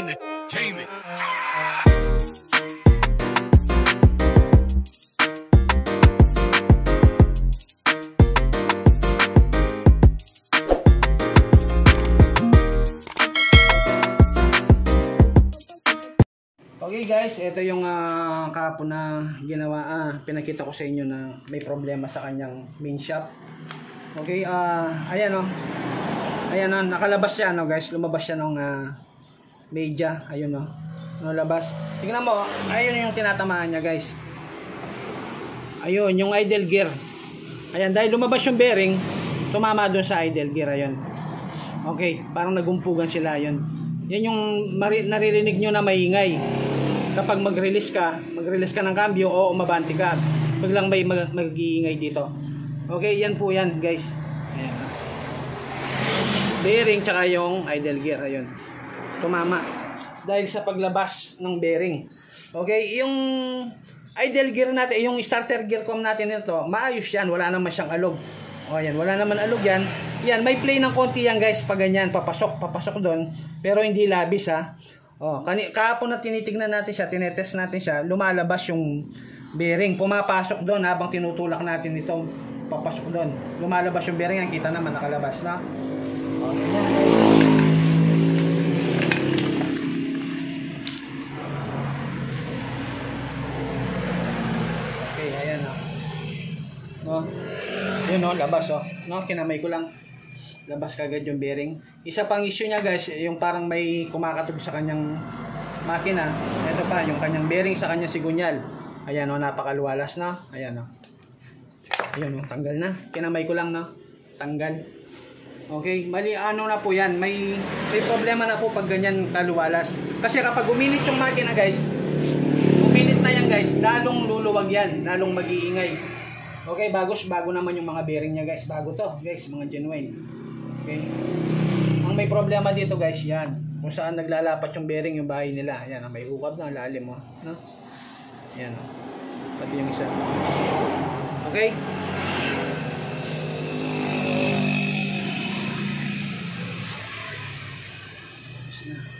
Entertainment. Okay guys, ito yung ah, kahapon na ginawa, ah, pinakita ko sa inyo na may problema sa kanyang main shop. Okay, ah, ayan o. Ayan o, nakalabas siya no guys, lumabas siya ng ah, media, ayun o. No, labas. Tingnan mo, ayun yung tinatamaan niya guys. Ayun, yung idle gear. Ayan, dahil lumabas yung bearing, tumama doon sa idle gear, ayun. Okay, parang nagumpugan sila, ayun. Yan yung naririnig nyo na maingay. Kapag mag-release ka, mag-release ka ng cambio o umabante ka, biglang may mag- mag-iingay dito. Okay, yan po yan, guys. Ayan. Bearing tsaka yung idle gear, ayun. Tumama. Dahil sa paglabas ng bearing. Okay, yung idle gear natin, yung starter gear com natin nito, maayos yan, wala naman siyang alog. O yan, wala naman alog yan. Yan, may play ng konti yan guys, pag ganyan, papasok, papasok doon. Pero hindi labis ha. O, kani, kahapon na tinitignan natin siya, tinetest natin siya, lumalabas yung bearing. Pumapasok doon habang tinutulak natin ito, papasok doon. Lumalabas yung bearing, yan, kita naman, nakalabas na. O, ganyan. Okay, ayan o. No? Yun o, labas o. No, kinamay ko lang. Labas kagad yung bearing. Isa pang issue niya guys, yung parang may kumakatog sa kanyang makina. Ito pa, yung kanyang bearing sa kanyang sigunyal. Ayan o, napakaluwalas na. Ayan o. Ayan o, tanggal na. Kinamay ko lang no. Tanggal. Okay, mali ano na po yan. May, may problema na po pag ganyan kaluwalas. Kasi kapag uminit yung makina guys, guys, lalong luluwag yan, lalong mag-iingay. Okay, bagos, bago naman yung mga bearing niya guys, bago to guys, mga genuine. Okay. Ang may problema dito guys, yan. Kung saan naglalapat yung bearing yung bahay nila. Yan, may ukab na, lalim mo. Oh. No? Yan. Oh. Pati yung isa. Okay? Tapos.